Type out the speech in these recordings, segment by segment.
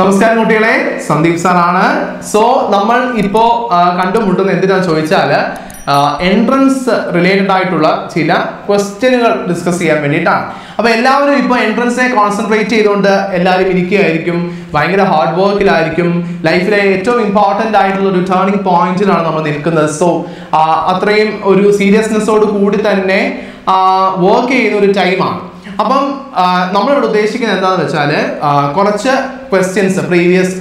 നമസ്കാരം കുട്ടികളെ. സന്ദീപ് സാറാണ്. സോ നമ്മൾ ഇപ്പോ കണ്ടുമുട്ടുന്ന എന്തിനാന്ന് ചോദിച്ചാൽ എൻട്രൻസ് റിലേറ്റഡ് ആയിട്ടുള്ള ചില ക്വസ്റ്റ്യനുകൾ ഡിസ്കസ് ചെയ്യാൻ വേണ്ടിയിട്ടാണ്. അപ്പൊ എല്ലാവരും ഇപ്പൊ എൻട്രൻസിനെ കോൺസെൻട്രേറ്റ് ചെയ്തുകൊണ്ട് എല്ലാവരും ഇരിക്കുകയായിരിക്കും. ഭയങ്കര ഹാർഡ് വർക്കിലായിരിക്കും ലൈഫിലെ ഏറ്റവും ഇമ്പോർട്ടന്റ് ആയിട്ടുള്ള ഒരു ടേണിംഗ് പോയിന്റിലാണ് നമ്മൾ നിൽക്കുന്നത്. സോ അത്രയും ഒരു സീരിയസ്നെസ്സോട് കൂടി തന്നെ വർക്ക് ചെയ്യുന്ന ഒരു ടൈമാണ് അപ്പം നമ്മളിവിടെ ഉദ്ദേശിക്കുന്നത് എന്താണെന്ന് വെച്ചാൽ കുറച്ച് ക്വസ്റ്റ്യൻസ് പ്രീവിയസ്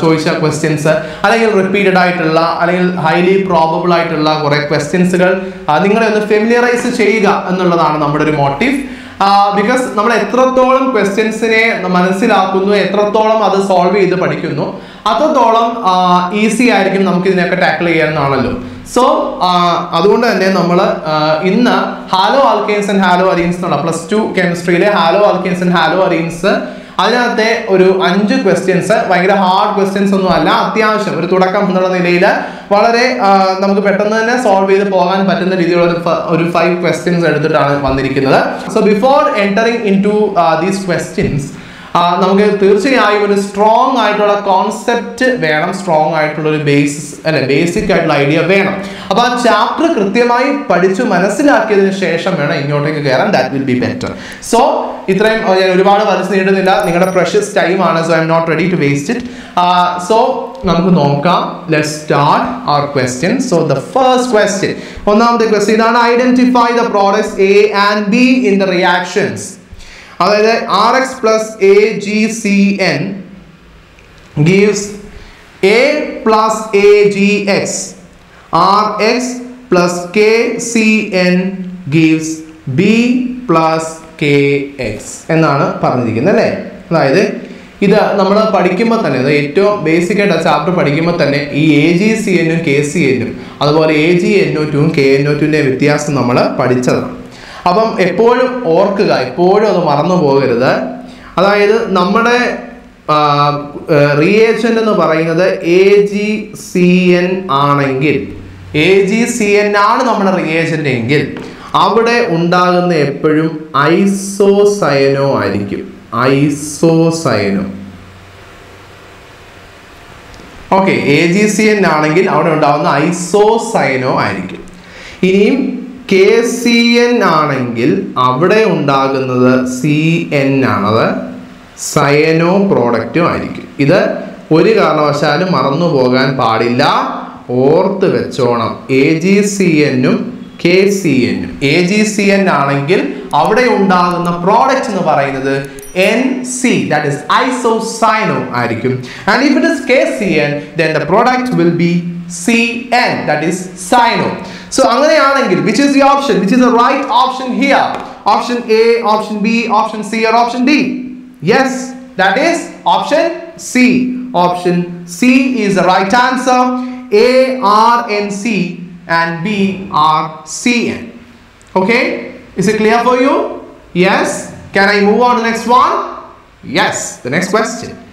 ചോദിച്ച ക്വസ്റ്റ്യൻസ് അല്ലെങ്കിൽ റിപ്പീറ്റഡ് ആയിട്ടുള്ള അല്ലെങ്കിൽ ഹൈലി പ്രോബബിൾ ആയിട്ടുള്ള കുറെ ക്വസ്റ്റ്യൻസുകൾ നിങ്ങളെ ഒന്ന് ഫെമിലിയറൈസ് ചെയ്യുക എന്നുള്ളതാണ് നമ്മുടെ ഒരു മോട്ടീവ് ബിക്കോസ് നമ്മൾ എത്രത്തോളം ക്വസ്റ്റ്യൻസിനെ മനസ്സിലാക്കുന്നു എത്രത്തോളം അത് സോൾവ് ചെയ്ത് പഠിക്കുന്നു അത്രത്തോളം ഈസി ആയിരിക്കും നമുക്ക് ഇതിനെയൊക്കെ ടാക്കിൾ ചെയ്യാമെന്നാണല്ലോ സോ അതുകൊണ്ട് തന്നെ നമ്മൾ ഇന്ന് halo alkanes and halo arenes എന്നുള്ള plus two കെമിസ്ട്രിയിലെ halo alkanes and halo arenes അതിനകത്തെ ഒരു അഞ്ച് ക്വസ്റ്റ്യൻസ് ഭയങ്കര ഹാർഡ് ക്വസ്റ്റ്യൻസ് ഒന്നും അല്ല അത്യാവശ്യം ഒരു തുടക്കം എന്നുള്ള നിലയിൽ വളരെ നമുക്ക് പെട്ടെന്ന് തന്നെ സോൾവ് ചെയ്ത് പോകാൻ പറ്റുന്ന രീതിയിലുള്ള ഒരു ഫൈവ് ക്വസ്റ്റ്യൻസ് എടുത്തിട്ടാണ് വന്നിരിക്കുന്നത്. So before entering into these questions നമുക്ക് തീർച്ചയായും ഒരു സ്ട്രോങ് ആയിട്ടുള്ള കോൺസെപ്റ്റ് വേണം സ്ട്രോങ് ആയിട്ടുള്ള ഒരു ബേസിസ് അല്ലെ ബേസിക് ആയിട്ടുള്ള ഐഡിയ വേണം. അപ്പൊ ആ ചാപ്റ്റർ കൃത്യമായി പഠിച്ചു മനസ്സിലാക്കിയതിന് ശേഷം വേണം ഇങ്ങോട്ടേക്ക് കയറാൻ. That will be better so ഇത്രയും ഞാൻ ഒരുപാട് വലിച്ചു നീട്ടുന്നില്ല നിങ്ങളുടെ പ്രഷ്യസ് ടൈം ആണ് so I'm not ready to waste it so നമുക്ക് നോക്കാം. Let start our question so the first question ഒന്നാമത്തെ ക്വസ്റ്റ്യൻ ഇതാണ് identify the products A and B in the reactions അതായത് R X plus A G C N gives A plus A G X R X plus K C N gives B plus K X എന്നാണ് പറഞ്ഞിരിക്കുന്നത് അല്ലേ? അതായത് ഇത് നമ്മൾ പഠിക്കുമ്പോൾ തന്നെ അത് ഏറ്റവും ബേസിക് ആയിട്ട് ആ ചാപ്റ്റർ പഠിക്കുമ്പോൾ തന്നെ ഈ എ ജി സി എന്നും കെ സി എന്നും അതുപോലെ എ ജി എൻ ഒ ടുവും കെ എൻ ഒ ടുവിന്റെ വ്യത്യാസം നമ്മൾ പഠിച്ചതാണ്. അപ്പം എപ്പോഴും ഓർക്കുക എപ്പോഴും അത് മറന്നു പോകരുത്. അതായത് നമ്മുടെ റിയേജന്റ് എന്ന് പറയുന്നത് എ ജി സി എൻ ആണെങ്കിൽ എ ജി സി എൻ ആണ് നമ്മുടെ റിയേജന്റ് എങ്കിൽ അവിടെ ഉണ്ടാകുന്ന എപ്പോഴും ഐസോസയനോ ആയിരിക്കും. Isocyano okay A G C N ആണെങ്കിൽ അവിടെ ഉണ്ടാകുന്ന ഐസോസയനോ ആയിരിക്കും. ഇനിയും കെ സി എൻ ആണെങ്കിൽ അവിടെ ഉണ്ടാകുന്നത് സി എൻ ആണത് സയനോ പ്രോഡക്റ്റും ആയിരിക്കും. ഇത് ഒരു കാരണവശാലും മറന്നു പോകാൻ പാടില്ല. ഓർത്ത് വെച്ചോണം. എ ജി സി എന്നും കെ സി എന്നും എ ജി സി എൻ ആണെങ്കിൽ അവിടെ ഉണ്ടാകുന്ന പ്രോഡക്റ്റ് എന്ന് പറയുന്നത് N C that is isocyano ആയിരിക്കും. And if it is K C N then the product will be C N that is cyano so അങ്ങനെയാണെങ്കിൽ which is the option which is the right option here option A option B option C or option D yes that is option C option C is the right answer A R N C and B R C N Okay? Is it clear for you? Yes? Can I move on to the next one? Yes. The next question.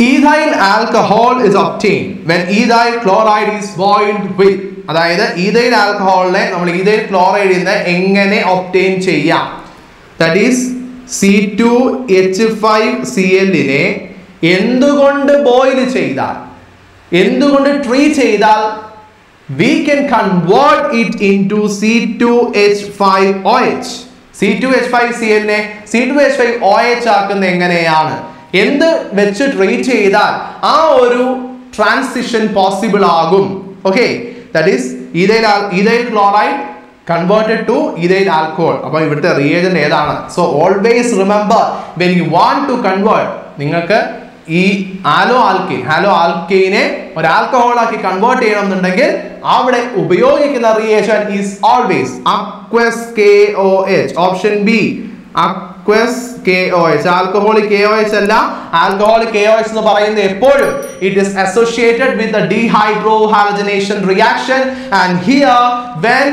Ethyl alcohol is obtained when ethyl chloride is boiled with. അതായത് ethyl ആൽക്കഹോളിനെ നമ്മൾ ethyl ക്ലോറൈഡിൽ നിന്ന് എങ്ങനെ obtain ചെയ്യാം? That is C two H five C എല്ലിനെ എന്തുകൊണ്ട് boil ചെയ്താൽ? എന്തുകൊണ്ട് ട്രീ ചെയ്താൽ? We can convert it into C two H five O H C two H five C എല്ലിനെ C two H five O H ആക്കുന്ന എങ്ങനെയാണ്? എന്ത് വെച്ച് treat ചെയ്താൽ ആ ഒരു ട്രാൻസിഷൻ പോസിബിൾ ആകും. Okay that is ethyl chloride converted to ethyl alcohol അപ്പൊ ഇവിടുത്തെ റിയേജന്റ് ഏതാണ്? So always remember when you want to convert നിങ്ങൾക്ക് ഈ ആലോ ആൽക്കെയിൻ ഹാലോ ആൽക്കെയിനെ ഒരു ആൽക്കഹോൾ ആക്കി കൺവേർട്ട് ചെയ്യണമെന്നുണ്ടെങ്കിൽ അവിടെ ഉപയോഗിക്കുന്ന reaction is always aqueous K O H option B aqueous K O H alcoholic K O H അല്ല ആൽക്കഹോളിക് കെ ഒ എച്ച് എന്ന് പറയുന്നത് എപ്പോഴും it is associated with the dehydrohalogenation reaction and here when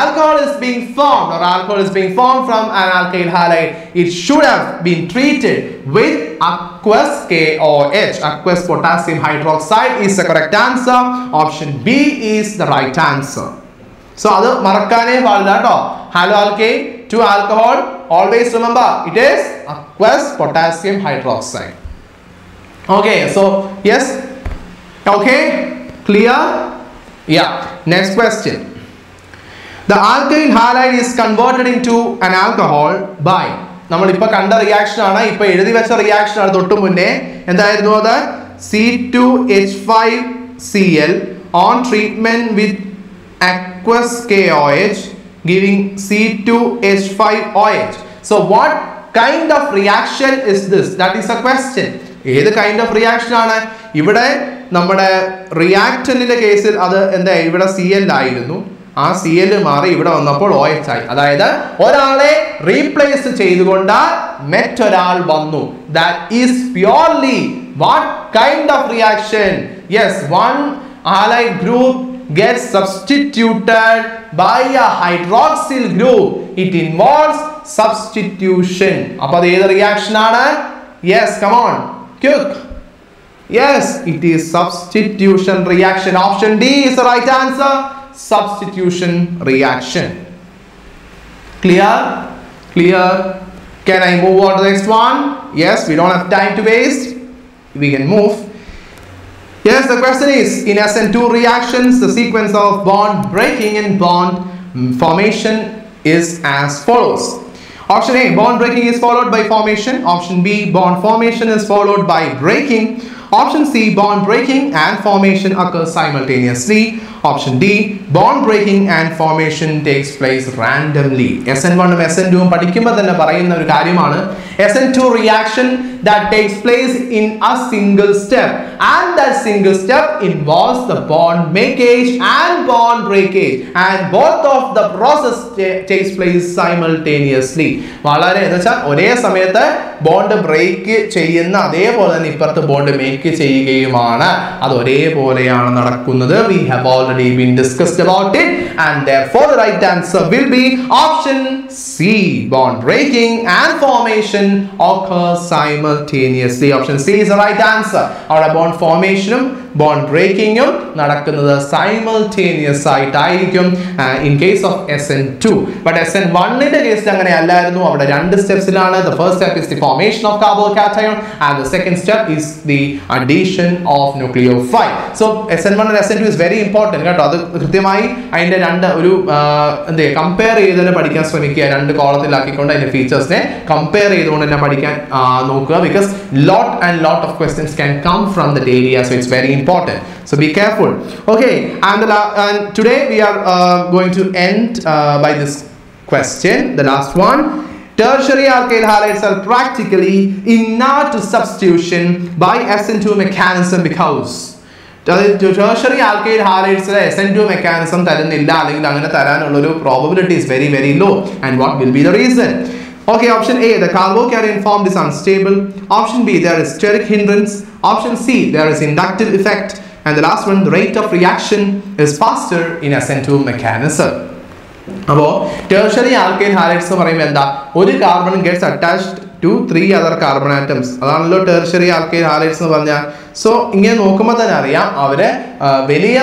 alcohol is being formed or alcohol is being formed from an alkyl halide it should have been treated with aqueous KOH aqueous potassium hydroxide is the correct answer option B is the right answer so അത് മറക്കാനേ പാടില്ല കേട്ടോ hello alkane to alcohol always remember it is aqueous potassium hydroxide okay so yes okay clear yeah next question the alkyl halide is converted into an alcohol by നമ്മളിപ്പോൾ കണ്ട reaction ആണ് ഇപ്പൊ എഴുതി വെച്ച റിയാക്ഷൻ ആണ് തൊട്ട് മുന്നേ എന്തായിരുന്നു അത് C two H five C L on treatment with aqueous KOH giving C2H5OH. So what kind of reaction is this? That is a question. ഏത് കൈൻഡ് ഓഫ് റിയാക്ഷൻ ആണ് ഇവിടെ നമ്മുടെ റിയാക്ടന്റിന്റെ കേസിൽ അത് എന്താ ഇവിടെ സി എൽ ആയിരുന്നു ആ സി എൽ മാറി ഇവിടെ വന്നപ്പോൾ ഒ എച്ച് ആയി അതായത് ഒരാളെ റീപ്ലേസ് ചെയ്തുകൊണ്ട് മറ്റൊരാൾ വന്നു that is purely what kind of reaction yes one ആലൈ group gets substituted by a hydroxyl group it involves substitution അപ്പൊ അത് ഏത് റിയാക്ഷൻ ആണ് yes come on quick yes it is substitution reaction option D is the right answer substitution reaction clear clear can i move on to the next one yes we don't have time to waste we can move Yes, the question is in SN2 reactions, the sequence of bond breaking and bond formation is as follows. Option A, bond breaking is followed by formation. Option B, bond formation is followed by breaking. Option C, bond breaking and formation occur simultaneously. Option D bond breaking and formation takes place randomly S N വണ്ണും S N ടുവും പഠിക്കുമ്പോൾ തന്നെ പറയുന്ന ഒരു കാര്യമാണ്. S N two reaction that takes place in a single step and that single step involves the bond making and bond breakage and both of the process takes place simultaneously വളരെ എന്ന് വെച്ചാൽ ഒരേ സമയത്ത് ബോണ്ട് ബ്രേക്ക് ചെയ്യുന്ന അതേപോലെ തന്നെ ഇപ്പുറത്ത് bond make ചെയ്യുകയുമാണ്. അത് ഒരേപോലെയാണ് നടക്കുന്നത്. We have already already been discussed about it and therefore the right answer will be option C bond breaking and formation occur simultaneously. Option C is the right answer. അവിടെ bond ഫോർമേഷനും bond ബ്രേക്കിങ്ങും നടക്കുന്നത് simultaneous ആയിട്ടായിരിക്കും in case of S N two but S N വണ്ണിന്റെ കേസിൽ അങ്ങനെ അല്ലായിരുന്നു അവിടെ രണ്ട് സ്റ്റെപ്സിലാണ് the first step is the formation of carbo carbocation and the second step is the addition of nucleo nucleophile so S N one and S N two is very important കേട്ടോ. അത് കൃത്യമായി അതിന്റെ രണ്ട് ഒരു എന്ത് കമ്പയർ ചെയ്ത് പഠിക്കാൻ ശ്രമിക്കുക. രണ്ട് കോളത്തിലാക്കിക്കൊണ്ട് അതിന്റെ ഫീച്ചേഴ്സിനെ കമ്പയർ ചെയ്തുകൊണ്ട് തന്നെ പഠിക്കാൻ ആ, നോക്കുക because lot and lot of questions can come from the area so it's very important so be careful okay and the la- and today we are uh, going to end uh, by this question the last one tertiary alkyl halides are practically inert to substitution by SN2 mechanism because tertiary alkyl ഹാലൈഡ്സിലെ S N two mechanism തരുന്നില്ല അല്ലെങ്കിൽ അങ്ങനെ തരാനുള്ള ഒരു probability is very very low and what will be the reason Okay, option A, the carbocation formed is unstable. Option B, there is steric hindrance. Option C, there is inductive effect. And the last one, the rate of reaction is faster in SN2 mechanism. അപ്പോൾ tertiary alkyne halides എന്ന് പറയുമ്പോൾ എന്താ ഒരു carbon gets attached to three other carbon atoms അതാണല്ലോ tertiary alkyne halides എന്ന് പറഞ്ഞാൽ so ഇങ്ങനെ നോക്കുമ്പോൾ തന്നെ അറിയാം അവർ വലിയ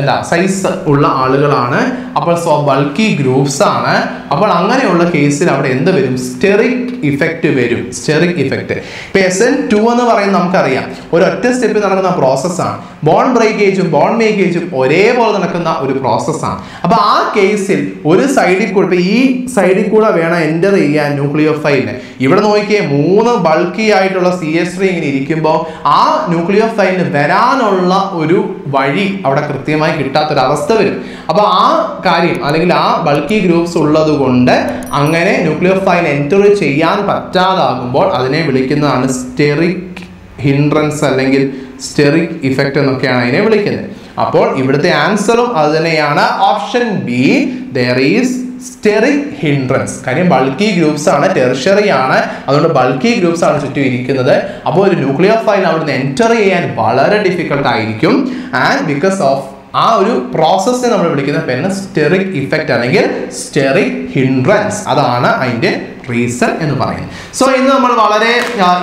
എന്താ സൈസ് ഉള്ള ആളുകളാണ്. അപ്പോൾ സോ ബൾക്കി ഗ്രൂപ്പ്സ് ആണ്. അപ്പോൾ അങ്ങനെയുള്ള കേസിൽ അവിടെ എന്ത് വരും? സ്റ്റെറിക് ഇഫക്റ്റ് വരും. സ്റ്റെറിക് ഇഫക്റ്റ് ഇപ്പൊ എസ് എൻ ടു എന്ന് പറയുന്നത് നമുക്കറിയാം. ഒരു ഒറ്റ സ്റ്റെപ്പിൽ നടക്കുന്ന പ്രോസസ്സാണ് ബോൺ ബ്രേക്കേജും ബോൺ മേക്കേജും ഒരേപോലെ നടക്കുന്ന ഒരു പ്രോസസ്സാണ് അപ്പോൾ ആ കേസിൽ ഒരു സൈഡിൽ കൂടെ ഇപ്പൊ ഈ സൈഡിൽ കൂടെ വേണം എന്റർ ചെയ്യാൻ ന്യൂക്ലിയോഫൈലിന് ഇവിടെ നോക്കിയേ മൂന്ന് ബൾക്കി ആയിട്ടുള്ള സി എസ് ത്രീ ഇങ്ങനെ ഇരിക്കുമ്പോൾ ആ ന്യൂക്ലിയോഫൈലിന് വരാനുള്ള ഒരു വഴി അവിടെ കൃത്യമായി കിട്ടാത്തൊരവസ്ഥ വരും. അപ്പോൾ ആ കാര്യം അല്ലെങ്കിൽ ആ ബൾക്കി ഗ്രൂപ്പ്സ് ഉള്ളത് കൊണ്ട് അങ്ങനെ ന്യൂക്ലിയോഫൈൽ എന്റർ ചെയ്യാൻ പറ്റാതാകുമ്പോൾ അതിനെ വിളിക്കുന്നതാണ് സ്റ്റെറിക് ഹിൻഡ്രൻസ് അല്ലെങ്കിൽ സ്റ്റെറിക് ഇഫക്റ്റ് എന്നൊക്കെയാണ് അതിനെ വിളിക്കുന്നത്. അപ്പോൾ ഇവിടുത്തെ ആൻസറും അത് തന്നെയാണ് option B there is steric hindrance. കാര്യം ബൾക്കി ഗ്രൂപ്പ്സ് ആണ് ടെറിഷറി ആണ്. അതുകൊണ്ട് ബൾക്കി ഗ്രൂപ്പ്സ് ആണ് ചുറ്റും ഇരിക്കുന്നത് അപ്പോൾ ഒരു ന്യൂക്ലിയർ ഫൈൽ അവിടുന്ന് എന്റർ ചെയ്യാൻ വളരെ ഡിഫിക്കൽട്ട് ആയിരിക്കും. ആൻഡ് ബിക്കോസ് ഓഫ് ആ ഒരു പ്രോസസ്സിനെ നമ്മൾ വിളിക്കുന്ന പേരാണ് സ്റ്റെറിക് ഇഫക്റ്റ് അല്ലെങ്കിൽ സ്റ്റെറിക് ഹിൻഡ്രൻസ് അതാണ് അതിന്റെ റീസൺ എന്ന് പറയുന്നത് സോ ഇന്ന് നമ്മൾ വളരെ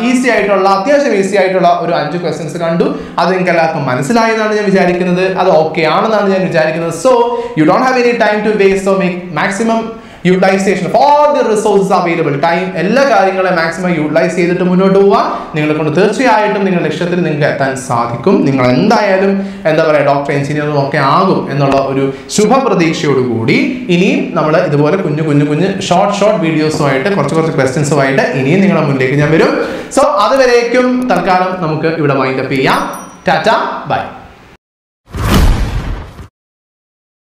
ഈസി ആയിട്ടുള്ള അത്യാവശ്യം ഈസി ആയിട്ടുള്ള ഒരു അഞ്ച് ക്വസ്റ്റ്യൻസ് കണ്ടു. അത് നിങ്ങൾക്ക് എല്ലാവർക്കും മനസ്സിലായി എന്നാണ് ഞാൻ വിചാരിക്കുന്നത്. അത് ഓക്കെ ആണെന്നാണ് ഞാൻ വിചാരിക്കുന്നത്. So you don't have any time to waste so make maximum utilization all the resources available time എല്ലാ കാര്യങ്ങളെ മാക്സിമം യൂട്ടിലൈസ് ചെയ്തിട്ട് മുന്നോട്ട് പോവുക നിങ്ങളെ കൊണ്ട് തീർച്ചയായിട്ടും നിങ്ങളുടെ ലക്ഷ്യത്തിൽ നിങ്ങൾക്ക് എത്താൻ സാധിക്കും. നിങ്ങൾ എന്തായാലും എന്താ പറയുക ഡോക്ടർ എഞ്ചിനീയറും ഒക്കെ ആകും എന്നുള്ള ഒരു ശുഭപ്രതീക്ഷയോടുകൂടി ഇനിയും നമ്മൾ ഇതുപോലെ കുഞ്ഞു കുഞ്ഞു കുഞ്ഞു ഷോർട്ട് ഷോർട്ട് വീഡിയോസുമായിട്ട് കുറച്ച് കുറച്ച് ക്വസ്റ്റ്യൻസുമായിട്ട് ഇനിയും നിങ്ങളുടെ മുന്നിലേക്ക് ഞാൻ വരും. സോ അതുവരേക്കും തൽക്കാലം നമുക്ക് ഇവിടെ വൈൻഡപ്പ് ചെയ്യാം. ടാറ്റ ബൈ